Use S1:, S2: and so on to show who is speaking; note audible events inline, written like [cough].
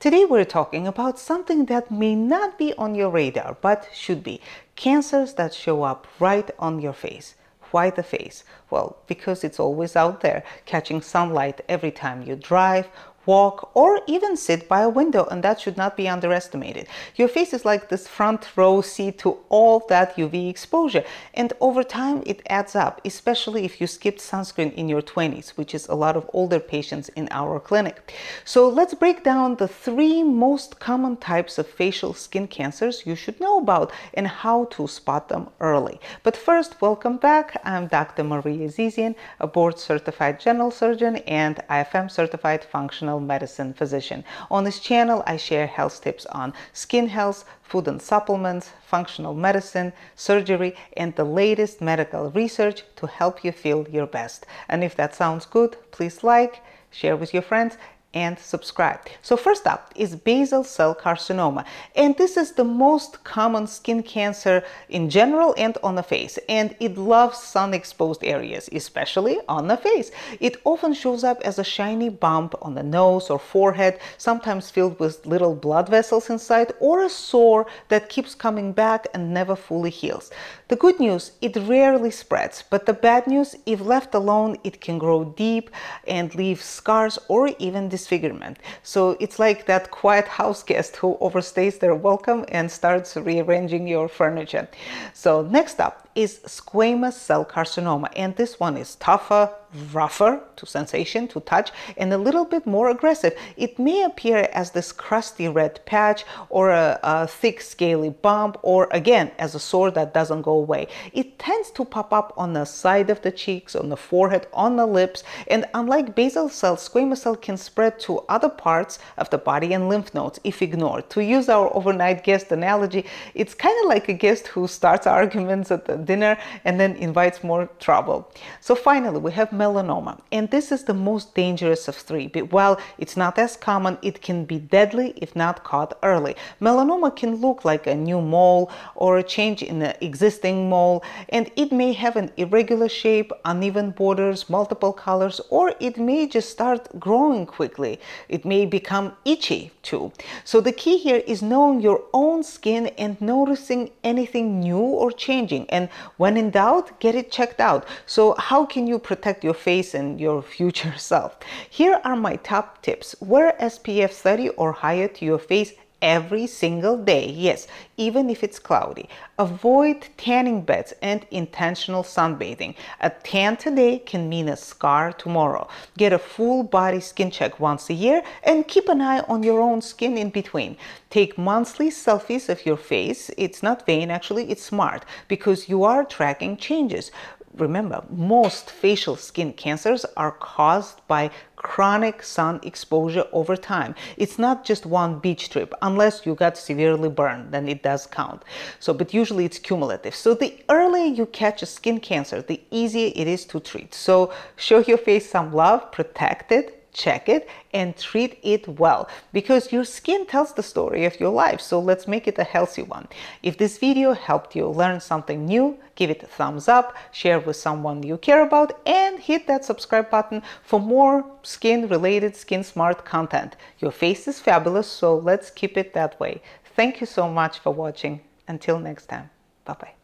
S1: Today we're talking about something that may not be on your radar but should be cancers that show up right on your face. Why the face? Well, because it's always out there, catching sunlight every time you drive walk, or even sit by a window, and that should not be underestimated. Your face is like this front row seat to all that UV exposure, and over time it adds up, especially if you skipped sunscreen in your 20s, which is a lot of older patients in our clinic. So let's break down the three most common types of facial skin cancers you should know about and how to spot them early. But first, welcome back. I'm Dr. Maria Azizian, a board certified general surgeon and IFM certified functional medicine physician. On this channel, I share health tips on skin health, food and supplements, functional medicine, surgery, and the latest medical research to help you feel your best. And if that sounds good, please like, share with your friends, and subscribe. So first up is basal cell carcinoma. And this is the most common skin cancer in general and on the face. And it loves sun exposed areas, especially on the face. It often shows up as a shiny bump on the nose or forehead, sometimes filled with little blood vessels inside, or a sore that keeps coming back and never fully heals. The good news, it rarely spreads, but the bad news, if left alone, it can grow deep and leave scars or even disfigurement. So it's like that quiet house guest who overstays their welcome and starts rearranging your furniture. So next up is squamous cell carcinoma, and this one is tougher, rougher to sensation, to touch, and a little bit more aggressive. It may appear as this crusty red patch or a, a, thick scaly bump or again as a sore that doesn't go away. It tends to pop up on the side of the cheeks, on the forehead, on the lips, and unlike basal cell, squamous cell can spread to other parts of the body and lymph nodes if ignored. To use our overnight guest analogy, it's kind of like a guest who starts arguments at the dinner and then invites more trouble. So finally, we have melanoma, and this is the most dangerous of three. But while it's not as common, it can be deadly if not caught early. Melanoma can look like a new mole or a change in the existing mole, and it may have an irregular shape, uneven borders, multiple colors, or it may just start growing quickly. It may become itchy too. So the key here is knowing your own skin and noticing anything new or changing. And when in doubt, get it checked out. So how can you protect your face and your [laughs] future self? Here are my top tips. Wear SPF 30 or higher to your face every single day. Yes, even if it's cloudy. Avoid tanning beds and intentional sunbathing. A tan today can mean a scar tomorrow. Get a full body skin check once a year and keep an eye on your own skin in between. Take monthly selfies of your face. It's not vain, actually, it's smart because you are tracking changes remember, most facial skin cancers are caused by chronic sun exposure over time. It's not just one beach trip, unless you got severely burned, then it does count. So, but usually it's cumulative. So the earlier you catch a skin cancer, the easier it is to treat. So show your face some love, protect it, check it and treat it well because your skin tells the story of your life. So let's make it a healthy one. If this video helped you learn something new, give it a thumbs up, share with someone you care about, and hit that subscribe button for more skin related, skin smart content. Your face is fabulous, so let's keep it that way. Thank you so much for watching. Until next time, bye bye.